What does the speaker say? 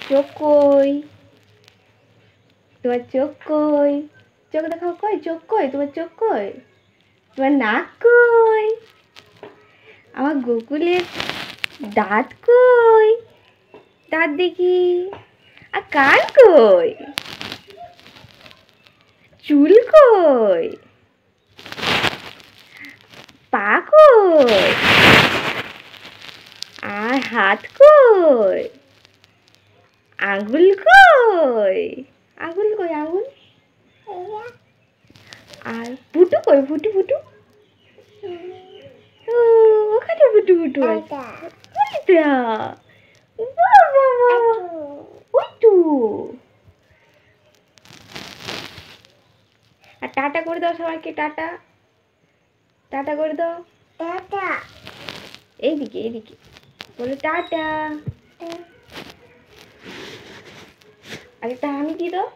চোখ কই? তোমার চোখ কই? চোখ দেখাও কই? চোখ কই? তোমার চোখ কই? তোমার নাক কই? আমার গোকুলের দাঁত কই? দাঁত দেখি। আর কান কই? চুল কই? পা কই? আর হাত কই? আঙুল কই? আঙুল কই আঙুল? আর ফুটু কই ফুটু ফুটু ও, ওখানে ফুটু ফুটু আর টাটা করে দাও সবাইকে টাটা। টাটা করে দাও। এইদিকে এইদিকে। বলো টাটা। আরেকটা হামি কি দাও?